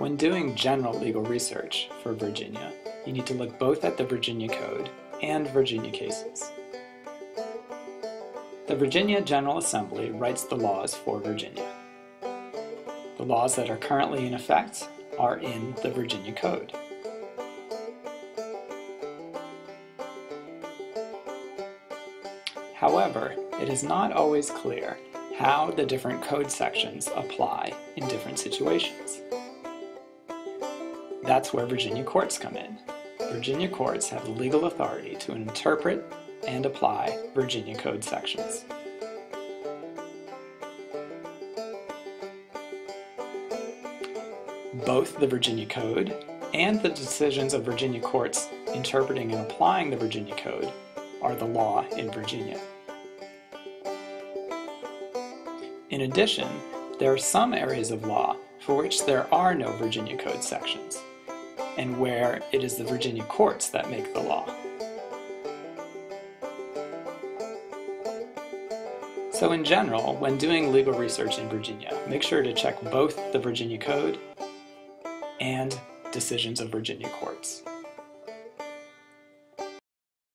When doing general legal research for Virginia, you need to look both at the Virginia Code and Virginia cases. The Virginia General Assembly writes the laws for Virginia. The laws that are currently in effect are in the Virginia Code. However, it is not always clear how the different code sections apply in different situations. That's where Virginia courts come in. Virginia courts have legal authority to interpret and apply Virginia code sections. Both the Virginia Code and the decisions of Virginia courts interpreting and applying the Virginia Code are the law in Virginia. In addition, there are some areas of law for which there are no Virginia Code sections, and where it is the Virginia courts that make the law. So in general, when doing legal research in Virginia, make sure to check both the Virginia Code and decisions of Virginia courts.